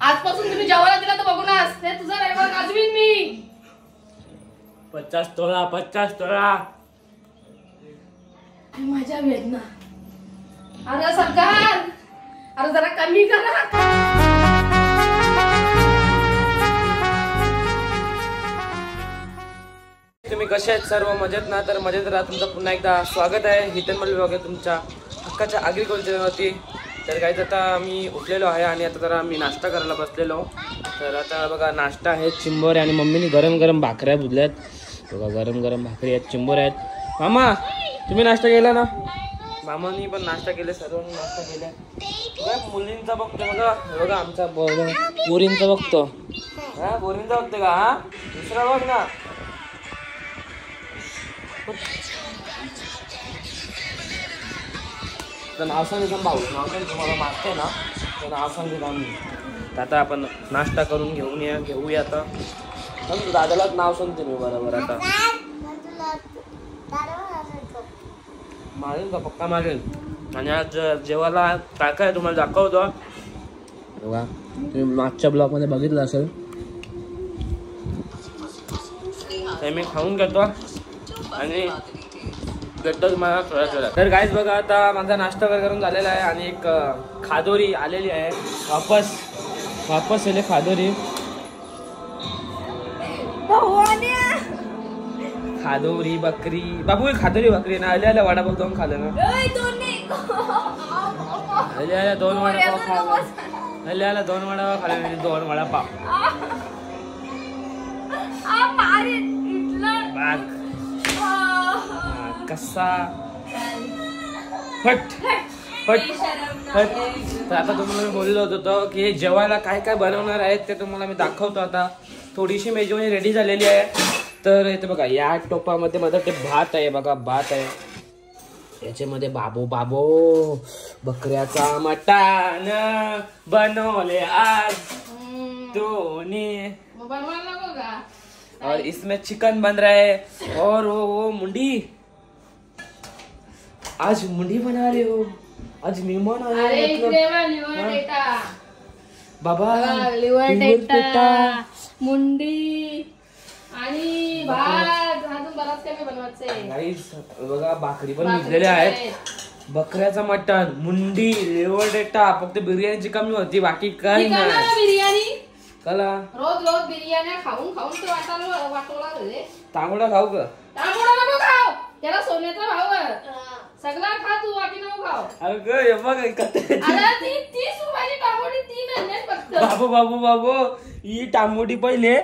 आजपासून तुम्ही जेवायला दिला तर बघूनच ते तुझा रविवार गाजवीन मी. पचास तोळा पचास तोळा. माझ्या वेदना. अरे सरकार अरे जरा कमी करा. तुम्ही कसे आहेत सर्व? मजेत ना? तर मजेत राहा. तुमचं पुन्हा एकदा स्वागत आहे. हितन मल विभाग तुमच्या हक्काच्या ॲग्रिकल्चरवरती तर काहीच आता मी उठलेलो आहे आणि आता जरा आम्ही नाश्ता करायला बसलेलो. तर आता बघा नाश्ता आहे चिंबोरे आणि मम्मीने गरम गरम भाकऱ्या बुजल्यात बघा गरम गरम भाकरी आहेत चिंबर आहेत. मामा तुम्ही नाश्ता केला ना? मामानी पण नाश्ता केला सर्वांनी नाश्ता केला. मुलींचा बघतो बघा. बघा आमचा बघा पोरींचा बघतो. हा पोरींचा बघतो का हा? दुसरा बघ ना. तर नाव सांगितलं भाऊ. नाव तुम्हाला मागते ना तर नाव सांगितलं आम्ही तर आता आपण नाश्ता करून घेऊन या घेऊया आता. पण दादालाच नाव सांगते मी बरोबर आता. मारेल का? पक्का मारेल आणि आज जेवायला काय काय तुम्हाला दाखवतो बघा तुम्ही मागच्या ब्लॉगमध्ये बघितलं असेल. ते मी खाऊन घेतो. आणि थोड्या थोड्या. तर काहीच बघा आता माझा नाश्ता वगैरे करून झालेला आहे आणि एक खादोरी आलेली आहे. वापस वापस आले खादोरी. खादोरी बकरी. बाबू ही खादोरी बकरी ना? आल्या आल्या वडापाव जाऊन खाल्लं ना? आल्या आल्या दोन वडापाव खाल्लं आल्या आल्या दोन वडापाव खाल्ले म्हणजे दोन वडापाव. बाग कसा? फट. फट. फट. तर आता तुम्हाला मी बोललो होतो की हे जेवायला काय काय बनवणार आहेत ते तुम्हाला मी दाखवतो आता. थोडीशी मेजवानी रेडी झालेली आहे. तर इथे बघा या टोपामध्ये माझं ते भात आहे बघा भात आहे. याच्यामध्ये बाबू बाबू बकऱ्याचा मटण बनवले आज दोन्ही. और इसमें चिकन बन रहा है. और वो वो मुंडी. आज मुंडी बना रहे हो? आज मेहमान आए हैं मतलब? बाबा पेटा. मुंडी आणि भात अजून बराच काही बनवायचंय Guys, बघा भाकरी पण भिजलेल्या पण आहेत. बकऱ्याचा मटण मुंडी लिव्हर डेटा फक्त बिर्याणीची कमी होती बाकी काही नाही. ना बिर्याणी? कला. रोज रोज बिर्याण्या खाऊन खाऊन तर वाटायला वाटवला रे तांबडा खाऊ का? तांबडा नको खाव त्याला सोन्याचा भाव आहे. सगळा खा तू नको खाव अगं हे बघ ती. तीस रुपयाची तीन फक्त. बाबू बाबू बाबू ही टांबोटी पहिले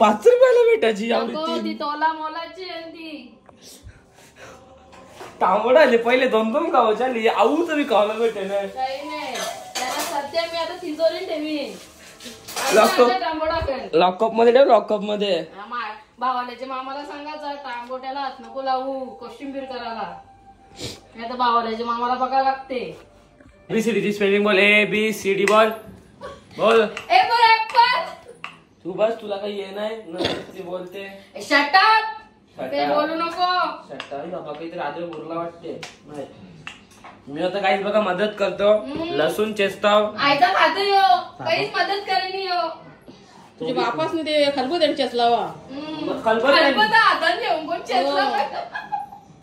पाच रुपयाला भेटायची नको, आवडती ती तोला मोलाची ती. तांबड आले पहिले दोन दोन गावाच्या आली. आऊ तरी खावायला भेटे ना काही नाही. त्याला सध्या मी आता ठेवीन. लागतो. लॉकअपमध्ये ठेव लॉकअपमध्ये. भावाल्याच्या मामाला सांगायचं तांबोट्याला हात नको लावू कोशिंबीर करायला. नाही तर मामाला बघायला लागते. बी सी डी स्पेलिंग बोल A B C D ball. बोल. ए बोल ऍपल तू बस तुला काही ये नाही. ती बोलते. शटअप Shut ते. बोलू नको. बाबा काहीतरी आदर उरला वाटते. नाही. मी आता काहीच बघा मदत करतो. लसूण चेचताव आयचा खातो यो. काहीच मदत करेनी यो. तुझ्या बापास ते खलबुत चेसलावा मग खलबत नाही. खलबुत हातात घेऊन कोण चेसला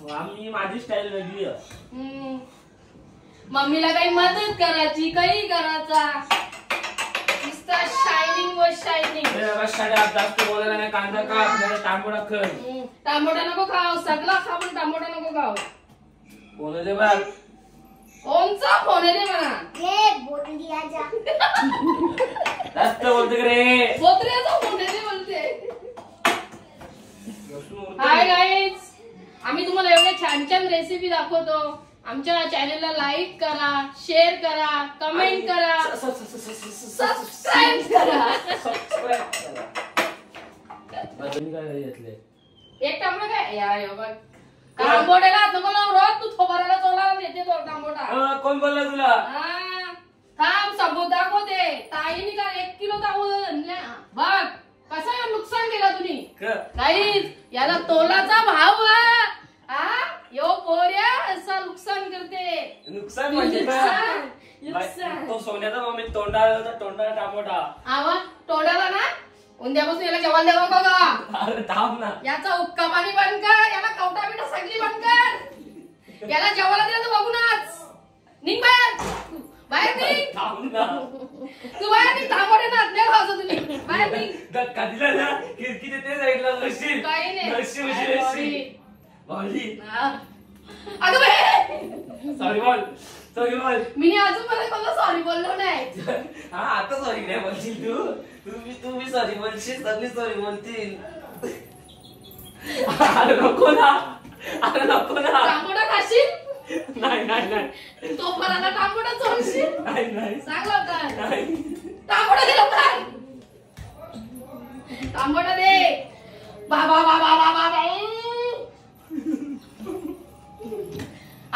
आम्ही माझी स्टाईल वेगळी आहे. हम्म. मम्मीला काही मदत करायची काही करायचा? नुसता शायनिंग व शायनिंग हे बाबा जास्त बोलायला नाही कांदा का आपल्याला तांबडा कर टामोटा नको खाव सगळा खा पण टामोटा नको खाव बोलले बघ ओमचा फोन आहे रे मला जास्त बोलते का रे? बोत्र्याचा फोन आहे रे उरते. हाय गाईज आम्ही तुम्हाला एवढे छान छान रेसिपी दाखवतो. आमच्या चॅनेलला लाईक करा शेअर करा कमेंट करा. सबस्क्राईब करा सबस्क्राईब करा. बरं, तुम्ही काय घेतले एक टांबडा काय? या यो बघ. तांबोट्याला हात नको लावू रोज तू थोबाराला चोला येते तो तांबोटा अ, कोण बोलला तुला? हा. थांब सबूत दाखवते. ताईने का एक किलो बघ. कसं नुकसान केलं तुम्ही? काहीच याला तोलाचा भाव. हा यो असा नुकसान करते. नुकसान म्हणजे का? नुकसान. नुकसान. तो सोन्याचा मम्मी तोंडाला होता तोंडाला टामोटा आवा तोंडाला ना? उद्यापासून याला जेवण देऊ नको का अरे थांब ना. याचा हुक्का पाणी बंद कर याला कवटा बिटा सगळी बंद कर. याला जेवायला दिलं तर बघूनच. निघ बाहेर. बाहेर निघ. थांब ना. तू बाहेर निघ थांबवते ना नाही खावतो तुम्ही. बाहेर निघ. धक्का दिला ना खिडकी ते साईडला नशील काही नाही. नशील अरे, नशील हा. अगं बाई! Sorry ball. Sorry ball. मी अजूनपर्यंत मला सॉरी बोललो नाही. हा आता सॉरी नाही बोलशील तू. तुम्ही तुम्ही सॉरी बोलशील सगळी सॉरी बोलतील अरे नको ना. अरे नको ना. टांबोडा खाशील? नाही नाही नाही. तो मला टांबोडा चोरशील? नाही नाही. सांग लवकर. नाही. टांबोडा दे लवकर. टांबोडा दे. बाबा बाबा बाबा.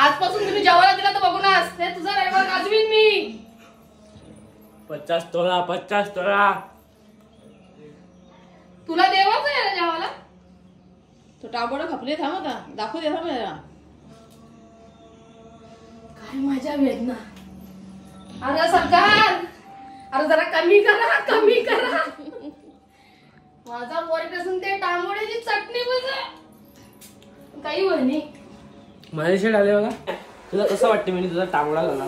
आजपासून तुम्ही जेवायला दिला तर बघूनच ते तुझा रविवार गाजवीन मी. पचास तोळा पचास तोळा. तुला देवाच आहे ना जेवायला. तो टांबोडा खपले थांब आता. दाखवू दे थांब जरा. काय मजा वेदना. अरे सरकार अरे जरा कमी करा कमी करा. माझा वरपासून ते टांबोड्याची चटणी बघ. काही म्हणे महेश आले बघा. तुला कसं वाटतं मी तुझा तांबडा झाला?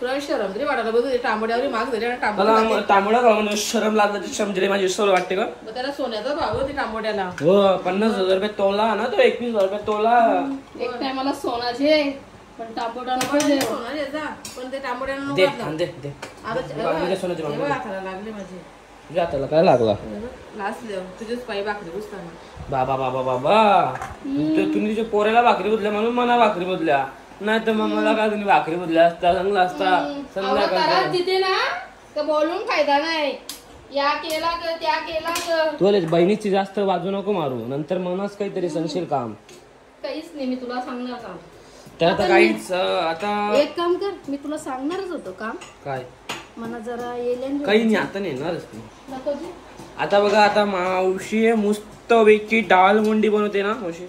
तुला शरम तरी वाटायला बघ टांबोड्यावर माग झाली आणि मला टांबोडा तांबडा म्हणजे शरम लागला माझी सोल वाटते का? मग त्याला सोन्याचा भाव होती टांबोड्याला हो पन्नास हजार रुपये तोला ना तो एकवीस हजार रुपये तोला. एक टायमाला सोनाचे पण टांबोडा नको दे पण ते टांबोड्याला दे नको थांब, दे दे. आता काय सोन्याची हे बघ लागले माझे. तुझ्या हाताला काय लागला? बाबा बाबा बाबा तू- तुम्ही तुझ्या पोऱ्याला भाकरी बदल्या म्हणून मला भाकरी बदल्या. नाही तर मग मला काय तुम्ही भाकरी बदल्या? असता चांगला असता. संध्याकाळ तिथे ना. तर बोलून फायदा नाही. या केला ग त्या केला ग तुला बहिणीची जास्त बाजू नको मारू. नंतर मनच काहीतरी संशील काम. काहीच नाही मी तुला सांगणार काम. तर आता काहीच अं, आता एक काम कर मी तुला सांगणारच होतो काम. काय? मला जरा येईल काही नाही आता नाही येणारच नाही आता बघा आता मावशी मस्तपैकी डाळ मुंडी बनवते ना मावशी.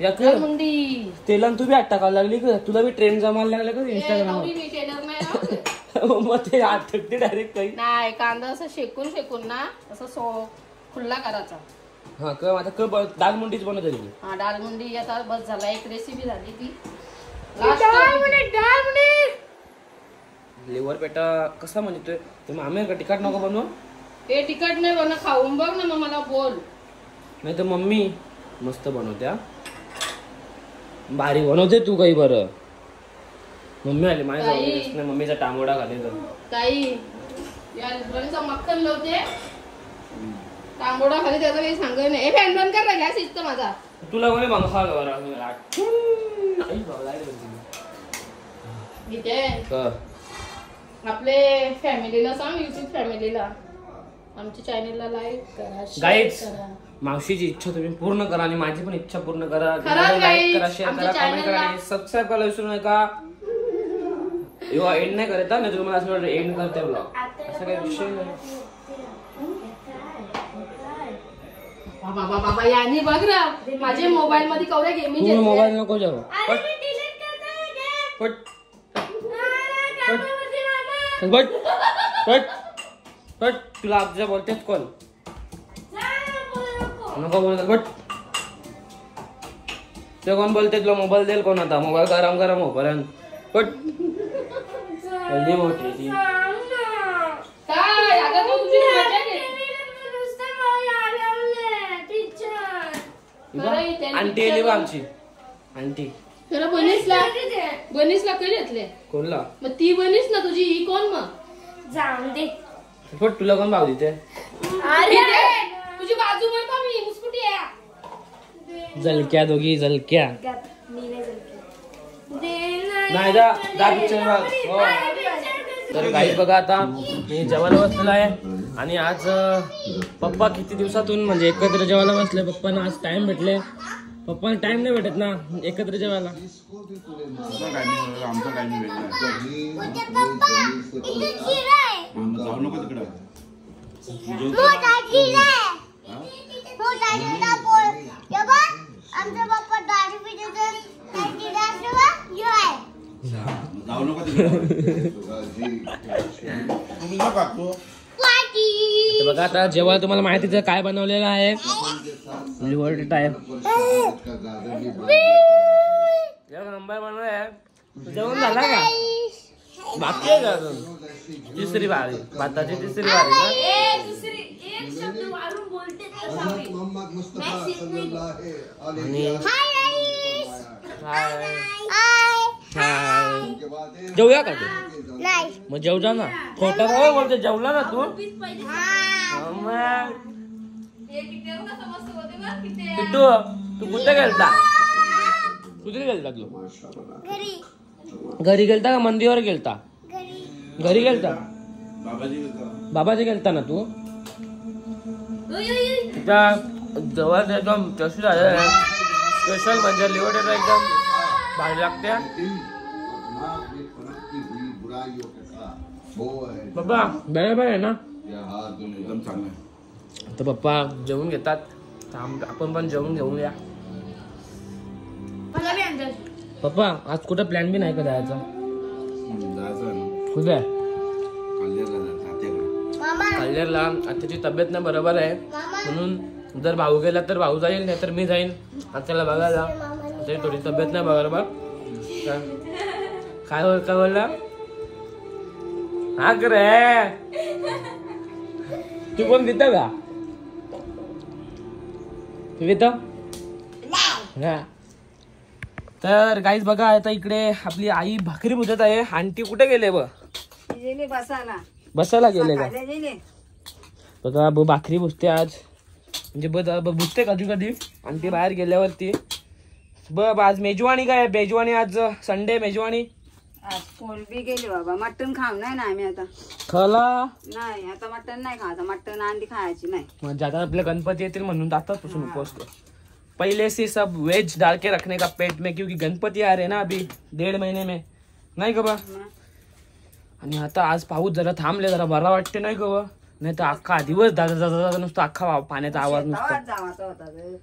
या कर मुंडी. तेलान तू बी आठ टाकायला लागली का तुला बी ट्रेन जमायला लागला का इंस्टाग्राम ना. मग ते आठ टाकते डायरेक्ट काही. नाही कांदा असं शेकून शेकून ना असं सो खुल्ला करायचा. हा क आता क ब- डाळ मुंडीच बनवते मी. हा मुंडी आता बस झाला एक रेसिपी झाली ती. डाळ मुंडी डाळ मुंडी. लिव्हर पेटा कसा म्हणतोय? ते मामी का तिखट नको बनव. हे तिखट नाही बन खाऊन बघ ना मग मला बोल. नाही तर मम्मी मस्त बनवत्या भारी बनवते तू काही बरं. मम्मी आली माझ्या नाही, मम्मीचा टांगोडा घाले तर ताई या मक्खन लावते. तांबोडा खाली त्याचं काही सांगत नाही. हे फॅन बंद कर ना गॅस इथं माझा. तुला कोणी पंखा बरं आई बाबा, लाइट बंद केली. इथे. क. आपले फॅमिलीला सांग युट्यूब फॅमिलीला. आमच्या चॅनेलला लाईक करा Guys. शेअर करा. मावशीची इच्छा तुम्ही पूर्ण करा आणि माझी पण इच्छा पूर्ण करा. guys, करा शेअर आमच्या करा कमेंट करा channel ला- आणि सबस्क्राईब करायला विसरू नका. एंड नाही करता नाही तुम्हाला असं वाटतं एंड करते ब्लॉग असं काही विषय नाही. बाबा बाबा बाबा यांनी बघ ना माझे मोबाईल मध्ये कवड्या गेमिंग मोबाईल नको जाऊ. पट. पट पट पट पट तुला आमच्या बोलतेच कोण? नको बोलत पट ते कोण बोलते तुला मोबाईल देईल कोण आता? मोबाईल गरम गरम हो पर्यंत पट जल्दी मोठी आंटी आली बा आमची. आंटी. खरं बनीसला बनीसला कधी घेतले कोणला? मग ती बनीस ना तुझी ही कोण मग? जाऊन दे. पट तुला कोण भाव देते? इथे, तुझी बाजू का मी मुस्कुटी आहे जलक्या दोघी जलक्या मी नाही. दे ना. नाही जा जा पिक्चर बघ. हो. तर काही बघा आता मी जेवायला बसलेलो आहे. आणि आज अं, पप्पा किती दिवसातून म्हणजे एकत्र जेवायला बसले. पप्पांना आज टाइम भेटले. पप्पाला टाइम नाही भेटत ना एकत्र जेवायला आमचा जाऊ नको तिकडं. हे. जाऊ नको तिकडं तर बघा आता जेव्हा तुम्हाला माहितीचं काय बनवलेलं आहे. लिव्हर आहे एक नंबर बनवलं आहे. जेवण झाला का? बाकी आहे का अजून? तिसरी बारी. भाताची तिसरी बारी ना. आणि हाय जेवूया का तू? नाही. मग जेव जा ना. खोटा काय बोलते जेवला ना तू. हा हे. किट्टू तू कुठे गेलता? कुठे गेलता तू? घरी. घरी गेलता का मंदिरावर गेलता? घरी. घरी गेलता? बाबाजी बाबाजी गेलता ना तू? जवळ एकदम स्पेशल म्हणजे लिव्हर एकदम. भारी लागते. बाबा. आहे ना. एकदम चांगलं तर पप्पा जेवून घेतात. आपण पण जेवून घेऊन या. पप्पा आज कुठं प्लॅन बी नाही का जायचा? कुठे? कल्लेरला जायचं आत्याकडे मामा. कल्लेरला आज त्याची तब्येत नाही बरोबर आहे. म्हणून जर भाऊ गेला तर भाऊ जाईल नाही तर मी जाईन. आज त्याला बघायला. थोडी तब्येत नाही तर काय काय बोलला? हा रे. तू पण देत का? तू देत? तर गाईज बघा आता इकडे आपली आई भाकरी बुजत आहे. आंटी कुठे गेले ब गेले बसायला. बसायला गेले का? बघा भाकरी बुजते आज. म्हणजे ब ब- बुजते कधी कधी. आणि ती बाहेर गेल्यावरती. ब ब- आज मेजवानी काय? मेजवानी आज संडे मेजवानी. आज कोलबी गेली बाबा. मटण खाऊ नाही ना आम्ही आता. खला? नाही आता मटण नाही खायचं मटण अंडी खायची नाही. म्हणजे आता आपले गणपती येतील म्हणून आतापासून उपवास कर. पहले से सब वेज डाल के रखने का पेट में क्योंकि गणपती आ रहे ना अभी डेढ़ महीने में. नाही का बा. आणि आता आज पाऊस जरा थांबले जरा बरा वाटते नाही का बा. नाही तर अख्खा दिवस दादा दादा दादा नुसतं अख्खा वा- पाण्याचा आवाज नुसता. शेतावर जावाचा होता ग.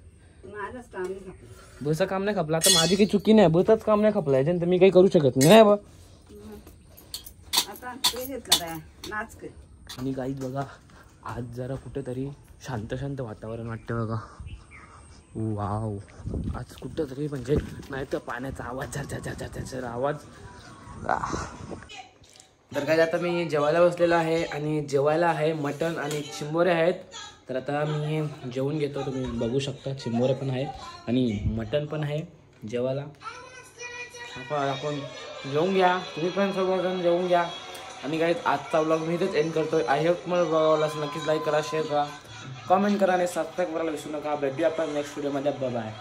माझंच काम नाही खाल्लं. बसं काम नाही खपलं. आता माझी काही चुकी नाही बसच काम नाही खपलं. याच्यानंतर मी काही करू शकत नाही नाही बा. आता ते घेतलं काय नाच कर. आणि गाईत बघा आज जरा कुठेतरी शांत शांत वातावरण वाटतं बघा. वाव आज कुठंतरी म्हणजे नाही तर पाण्याचा आवाज झर झर झर झर झर आवाज. आह. तर काय आता मी जेवायला बसलेलो आहे आणि जेवायला आहे मटण आणि चिंबोरे आहेत. तर आता मी जेवून घेतो तुम्ही बघू शकता चिंबोरे पण आहे आणि मटण पण आहे जेवायला. आपण आपण जेवून घ्या तुम्ही पण सर्वजण जेवून घ्या. आणि काही आजचा ब्लॉग मी इथेच एंड करतो आय होप मला ब्लॉग आवडला असेल नक्कीच लाईक करा शेअर करा. कमेंट करा आणि सबस्क्राईब करायला विसरू नका. भेटूया आपण नेक्स्ट व्हिडिओमध्ये बाय